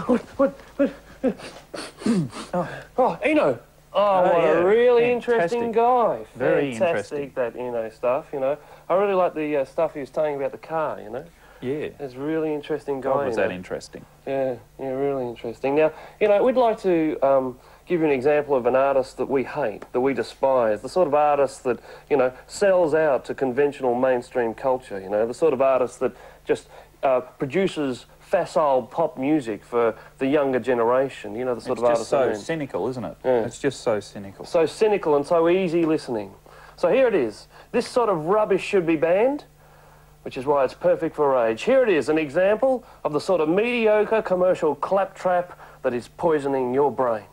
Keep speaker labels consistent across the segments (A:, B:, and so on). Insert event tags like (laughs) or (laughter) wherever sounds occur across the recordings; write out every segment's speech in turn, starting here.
A: what, what, what? (clears throat) oh. oh, Eno. Oh,
B: Oh,
A: what
B: yeah.
A: a really interesting guy.
B: Very
A: Fantastic, that Eno stuff, you know. I really like the uh, stuff he was telling about the car, you know.
B: Yeah.
A: It's a really interesting guy.
B: God, was that
A: know.
B: interesting?
A: Yeah, yeah, really interesting. Now, you know, we'd like to um, give you an example of an artist that we hate, that we despise, the sort of artist that, you know, sells out to conventional mainstream culture, you know, the sort of artist that just uh, produces facile pop music for the younger generation, you know, the sort
B: It's
A: of
B: just
A: artist I
B: so cynical, isn't it?
A: Yeah.
B: It's just so cynical.
A: So cynical and so easy listening. So here it is. This sort of rubbish should be banned, which is why it's perfect for Rage. Here it is, an example of the sort of mediocre commercial claptrap that is poisoning your brain.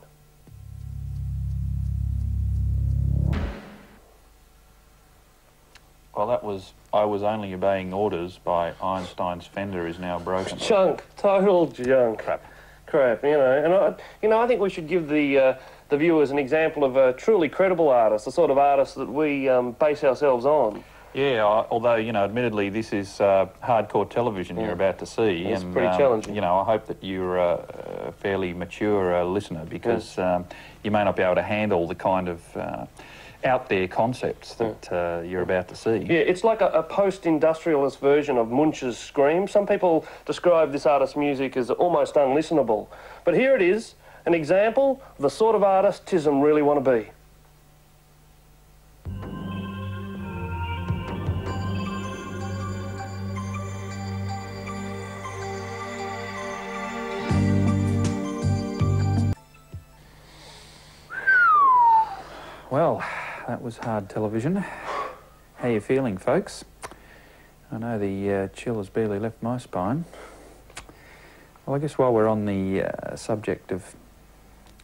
B: Well, that was I was only obeying orders by Einstein's fender is now broken.
A: Junk, total junk.
B: Crap.
A: Crap, you know. And I, you know, I think we should give the uh, the viewers an example of a truly credible artist, the sort of artist that we um, base ourselves on.
B: Yeah, I, although you know, admittedly, this is uh, hardcore television you're about to see,
A: It's
B: and
A: pretty
B: um,
A: challenging.
B: You know, I hope that you're a, a fairly mature uh, listener because um, you may not be able to handle the kind of uh, out there concepts that uh, you're about to see.
A: Yeah, it's like a, a post-industrialist version of Munch's Scream. Some people describe this artist's music as almost unlistenable. But here it is, an example of the sort of artist Tism really want to be.
B: Well, that was hard television. How you feeling, folks? I know the uh, chill has barely left my spine. Well, I guess while we're on the uh, subject of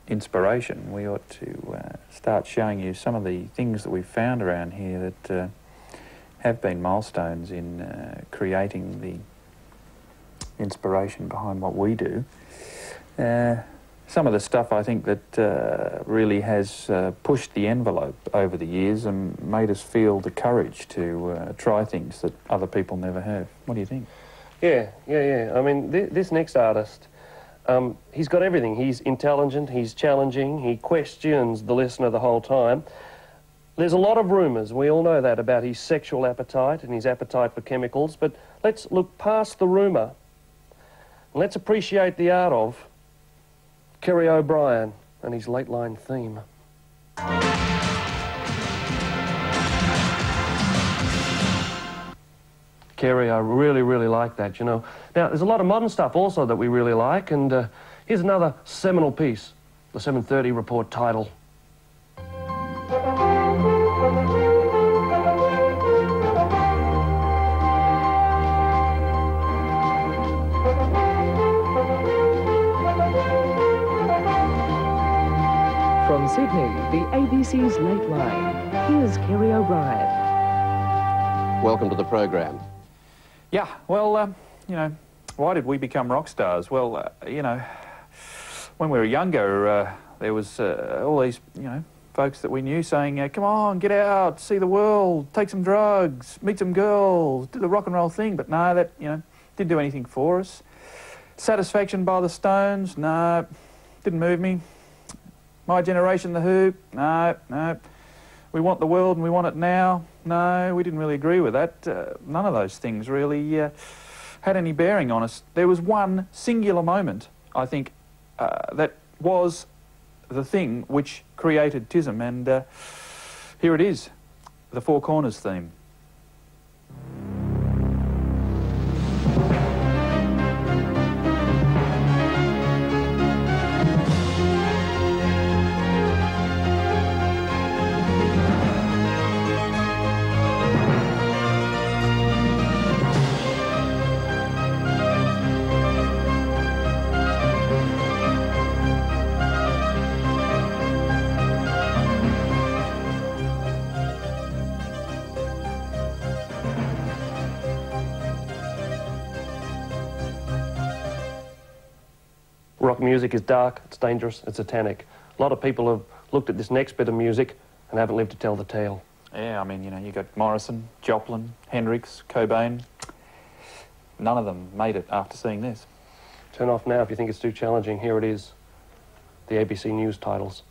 B: inspiration, we ought to uh, start showing you some of the things that we've found around here that uh, have been milestones in uh, creating the inspiration behind what we do. Some of the stuff I think that uh, really has uh, pushed the envelope over the years and made us feel the courage to uh, try things that other people never have. What do you think?
A: Yeah, yeah, yeah. I mean, th- this next artist, um, he's got everything. He's intelligent, he's challenging, he questions the listener the whole time. There's a lot of rumours, we all know that, about his sexual appetite and his appetite for chemicals, but let's look past the rumour let's appreciate the art of Kerry O'Brien and his Lateline theme. Kerry, I really, really like that, you know. Now, there's a lot of modern stuff also that we really like, and uh, here's another seminal piece, the 730 report title.
C: The ABC's Lateline. Here's Kerry O'Brien.
D: Welcome to the program.
B: Yeah, well, um, you know, why did we become rock stars? Well, uh, you know, when we were younger, uh, there was uh, all these, you know, folks that we knew saying, uh, come on, get out, see the world, take some drugs, meet some girls, do the rock and roll thing. But no, that, you know, didn't do anything for us. Satisfaction by the Stones, no, didn't move me. My Generation, The Who, no, no. We want the world and we want it now. No, we didn't really agree with that. Uh, none of those things really uh, had any bearing on us. There was one singular moment, I think, uh, that was the thing which created TISM, and uh, here it is, the Four Corners theme.
A: Music is dark, it's dangerous, it's satanic. A lot of people have looked at this next bit of music and haven't lived to tell the tale.
B: Yeah, I mean, you know, you got Morrison, Joplin, Hendrix, Cobain. None of them made it after seeing this.
A: Turn off now if you think it's too challenging. Here it is the ABC News titles.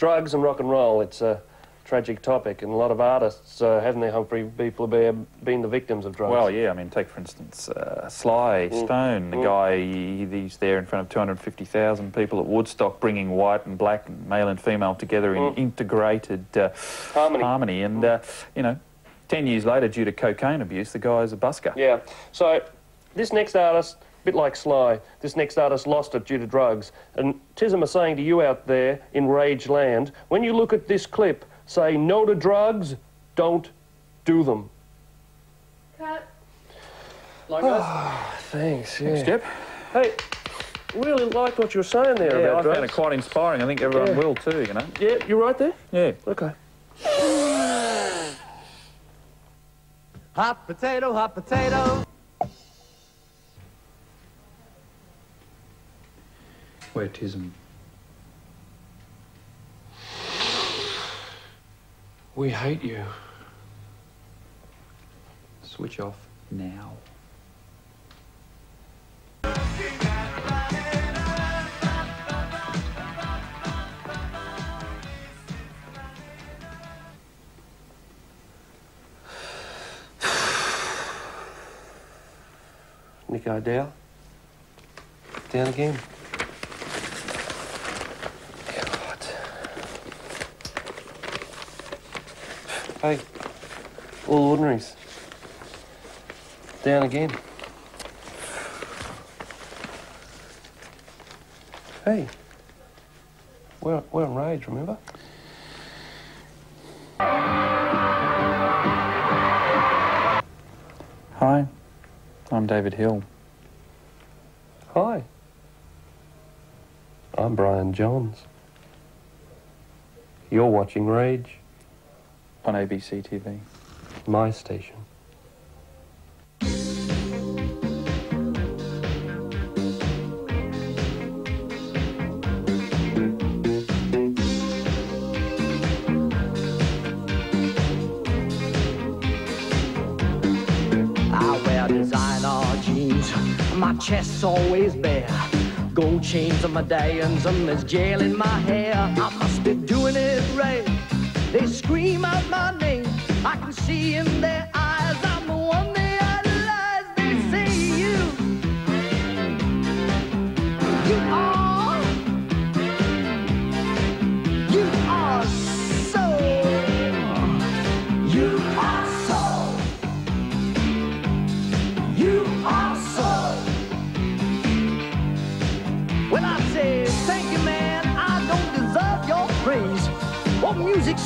A: Drugs and rock and roll, it's a tragic topic, and a lot of artists, uh, haven't they, Humphrey, people have been the victims of drugs?
B: Well, yeah, I mean, take for instance uh, Sly
A: Mm.
B: Stone, the
A: Mm.
B: guy, he, he's there in front of 250,000 people at Woodstock, bringing white and black and male and female together in
A: Mm.
B: integrated uh,
A: Harmony.
B: And, uh, you know, 10 years later, due to cocaine abuse, the guy's a busker.
A: Yeah. So this next artist, a bit like Sly, this next artist lost it due to drugs. And Tism is saying to you out there in Rage Land, when you look at this clip, say no to drugs, don't do them.
E: Cut.
A: Like that? Ah, thanks, yeah.
B: Step.
A: Hey, really liked what you were saying there
B: Yeah, I
A: about
B: found it quite inspiring. I think everyone
A: Yeah.
B: will too, you know.
A: Yeah, you're right there?
B: Yeah.
A: Okay.
F: Hot potato, hot potato.
B: We're TISM.
A: We hate you.
B: Switch off now.
A: Nick Idale. Down again. Hey, all ordinaries. Down again. Hey, we're, we're on rage, remember?
B: Hi, I'm David Hill.
A: Hi. I'm Brian Johns. You're watching Rage,
B: on ABC TV.
A: my station.
F: I wear designer jeans, my chest's always bare. Gold chains and medallions, and there's gel in my hair. I must be doing it right. They scream out my name. I can see in their eyes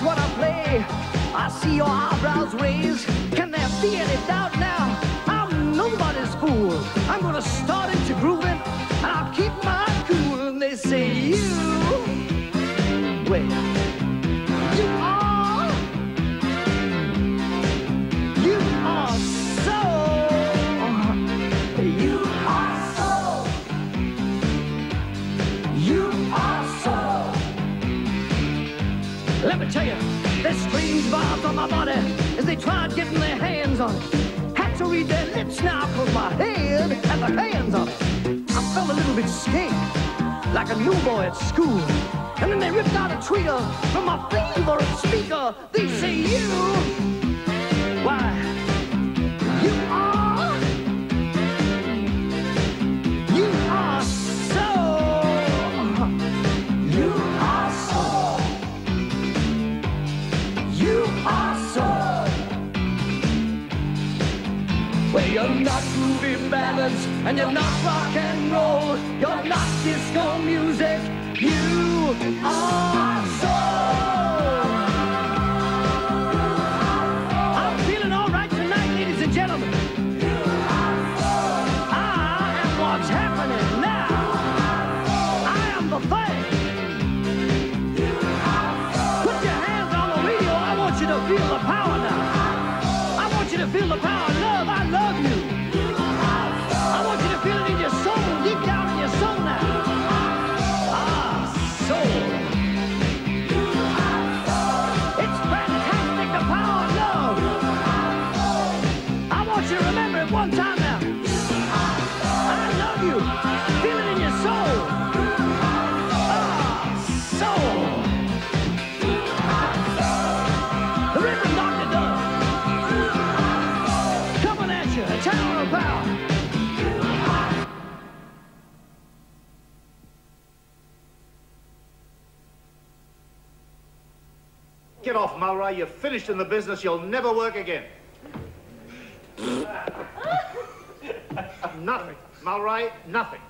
F: what I play. I see your eyebrows raised. Can there be any doubt now? I'm nobody's fool. I'm gonna start into grooving, and I'll keep my cool. And they say you, tried getting their hands on it. Had to read their lips now cause my head had the hands on it. I felt a little bit scared, like a new boy at school. And then they ripped out a tweeter from my favorite speaker. They say you,
G: Mulray. You're finished in the business. You'll never work again. nothing. Mulray, nothing.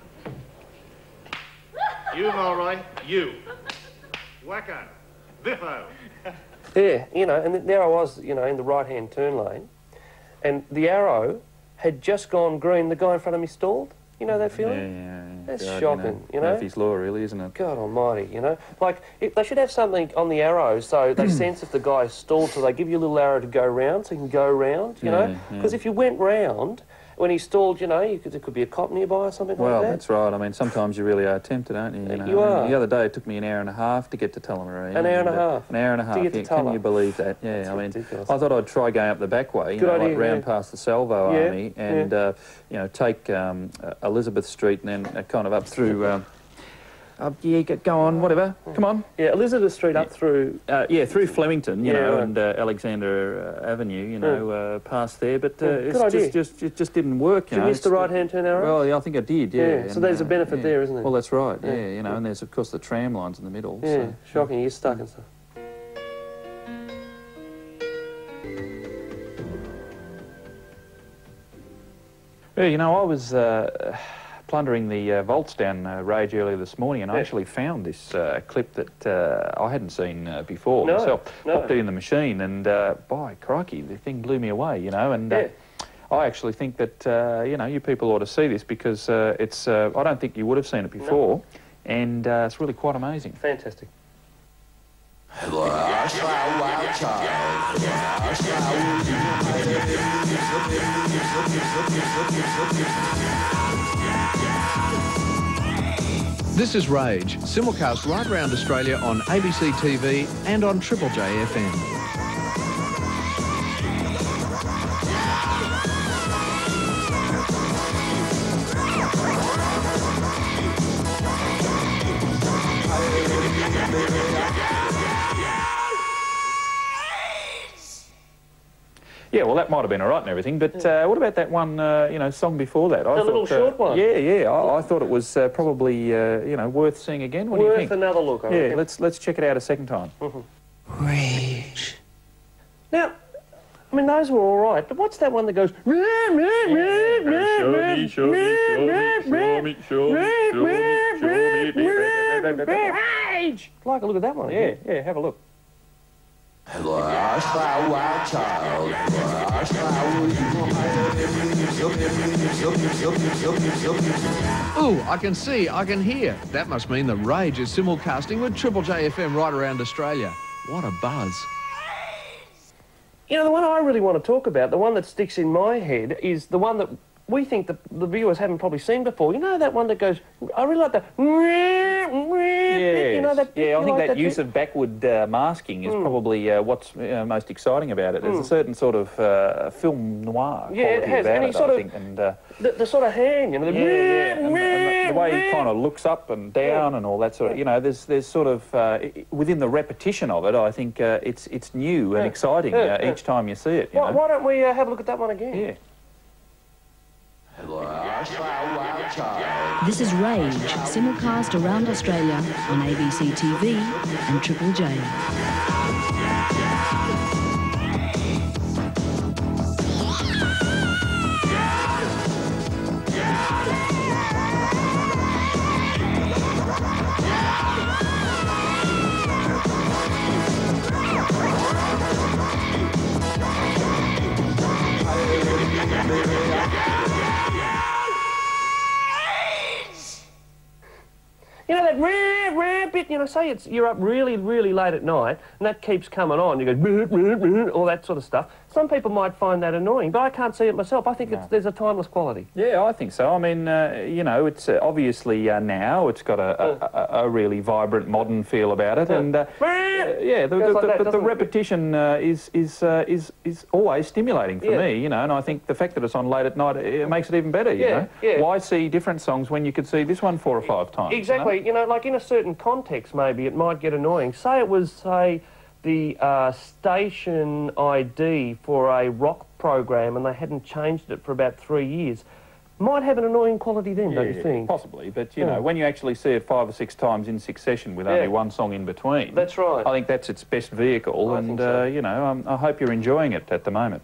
G: You, Mulray, you. Wacko. Biffo.
A: Yeah, you know, and there I was, you know, in the right-hand turn lane, and the arrow had just gone green. The guy in front of me stalled. You know that feeling?
B: yeah, yeah.
A: That's
B: God,
A: shocking, you know?
B: Murphy's Law, really, isn't it?
A: God Almighty, you know, like it, they should have something on the arrow so they (clears throat) sense if the guy's stalled, so they give you a little arrow to go round, so you can go round, you know.
B: Yeah, yeah.
A: Because if you went round when he stalled, you know, you could, there could be a cop nearby or something
B: Well,
A: like that.
B: Well, that's right. I mean, sometimes you really are tempted, aren't you? you, know?
A: You
B: I mean,
A: are.
B: The other day, it took me an hour and a half to get to Tullamarine.
A: An hour and a
B: uh,
A: half
B: An hour and a
A: to
B: half.
A: get to
B: yeah, can you believe that? Yeah,
A: That's
B: I mean,
A: ridiculous.
B: I thought I'd try going up the back way, you
A: Good
B: know,
A: idea,
B: like round
A: yeah.
B: past the Salvo
A: Yeah,
B: Army, and uh, you know, take um, uh, Elizabeth Street and then uh, kind of up through. Um, up, yeah, go on, whatever. Come on.
A: Yeah, Elizabeth Street up through.
B: Uh, yeah, through Flemington, you
A: Yeah,
B: know,
A: right.
B: and uh, Alexander uh, Avenue, you know, uh, past there, but uh,
A: Yeah,
B: it's just, just, it just didn't work. You
A: Did you miss the right-hand turn arrow?
B: Well, yeah, I think I did. Yeah.
A: Yeah, so
B: and,
A: there's a
B: uh,
A: benefit
B: yeah.
A: there, isn't there?
B: Well, that's right. Yeah,
A: Yeah,
B: you know, and there's of course the tram lines in the middle.
A: yeah,
B: So.
A: shocking. You're stuck and stuff.
B: Yeah, you know, I was uh, plundering the uh, vaults down uh, Rage earlier this morning, and I actually found this uh, clip that uh, I hadn't seen uh, before
A: No,
B: myself.
A: no.
B: Popped it in the machine, and uh, by crikey, the thing blew me away. You know, and. Uh,
A: Yeah.
B: I actually think that uh, you know you people ought to see this because uh, it's uh, I don't think you would have seen it before, and uh, it's really quite amazing.
A: Fantastic.
H: This is Rage, simulcast right around Australia on ABC TV and on Triple J FM.
B: Well, that might have been all right and everything, but uh, what about that one, uh, you know, song before that? I
A: The little
B: thought, uh,
A: short one?
B: Yeah, yeah. I, I thought it was uh, probably, uh, you know, worth seeing again. What do you
A: Worth
B: think?
A: another look. I
B: yeah,
A: reckon.
B: let's let's check it out a second time.
C: Rage.
A: Now, I mean, those were all right, but what's that one that goes? Show me,
B: show me, show me, show me, show me, show me.
A: Rage! Like a look at that one.
B: Yeah, yeah. Have a look.
H: Ooh, I can see, I can hear. That must mean the Rage is simulcasting with Triple J FM right around Australia. What a buzz.
A: You know, the one I really want to talk about, the one that sticks in my head, is the one that we think the, the viewers haven't probably seen before. You know that one that goes, I really like that. You know that
B: yeah, I think
A: like
B: that, use of backward uh, masking is probably uh, what's uh, most exciting about it. There's a certain sort of uh, film noir
A: Yeah, it
B: quality
A: has,
B: about
A: and
B: it,
A: sort
B: I
A: of-
B: think. And, uh,
A: the, the sort of hand, you know, the
B: yeah, yeah, and, and the, the way he kind of looks up and down and all that sort of, you know, there's there's sort of uh, within the repetition of it, I think uh, it's it's new and exciting
A: yeah,
B: uh,
A: yeah.
B: each time you see it. You
A: Why, why don't we uh, have a look at that one again?
B: Yeah.
I: This is Rage, simulcast around Australia on ABC TV and Triple J. Yeah. (laughs)
A: You know that rare, rare bit. You know, say it's you're up really, really late at night, and that keeps coming on. You go all that sort of stuff. Some people might find that annoying, but I can't see it myself. I think it's, there's a timeless quality.
B: Yeah, I think so. I mean, uh, you know, it's uh, obviously uh, now it's got a, a, a, a really vibrant, modern feel about it, and uh, (laughs) yeah, the, the,
A: like
B: the,
A: that,
B: the, the repetition uh, is is uh, is is always stimulating for
A: Yeah.
B: me, you know. And I think the fact that it's on late at night it makes it even better. You
A: Yeah,
B: know,
A: yeah.
B: why see different songs when you could see this one four or five times? you know?
A: Exactly. You know, like in a certain context, maybe it might get annoying. Say it was, say, the uh, station ID for a rock program and they hadn't changed it for about three years. Might have an annoying quality then, don't you think?
B: Possibly, but you
A: Yeah.
B: know, when you actually see it five or six times in succession with only one song in between,
A: That's right.
B: I think that's its best vehicle,
A: I
B: and
A: so.
B: uh, you know, um, I hope you're enjoying it at the moment.